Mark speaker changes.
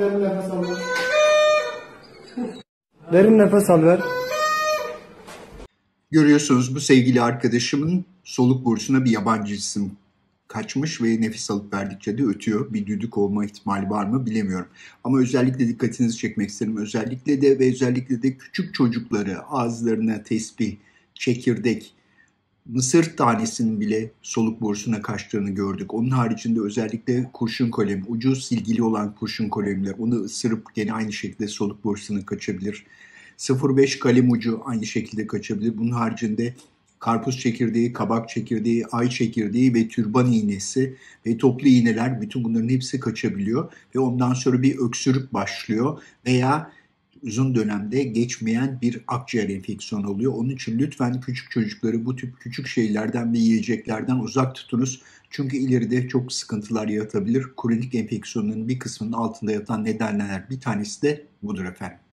Speaker 1: Derin nefes al. derin nefes al ver.
Speaker 2: Görüyorsunuz bu sevgili arkadaşımın soluk borusuna bir yabancı cisim kaçmış ve nefes alıp verdikçe de ötüyor. Bir düdük olma ihtimali var mı bilemiyorum. Ama özellikle dikkatinizi çekmek isterim. Özellikle de ve özellikle de küçük çocukları ağızlarına tesbih, çekirdek, mısır tanesinin bile soluk borusuna kaçtığını gördük. Onun haricinde özellikle kurşun kalem, ucu silgili olan kurşun kalemler onu ısırıp gene aynı şekilde soluk borusuna kaçabilir. 0.5 kalem ucu aynı şekilde kaçabilir. Bunun haricinde karpuz çekirdeği, kabak çekirdeği, ay çekirdeği ve türban iğnesi ve toplu iğneler bütün bunların hepsi kaçabiliyor ve ondan sonra bir öksürük başlıyor veya uzun dönemde geçmeyen bir akciğer enfeksiyonu oluyor. Onun için lütfen küçük çocukları bu tip küçük şeylerden ve yiyeceklerden uzak tutunuz. Çünkü ileride çok sıkıntılar yaratabilir. Kronik enfeksiyonların bir kısmının altında yatan nedenler bir tanesi de budur efendim.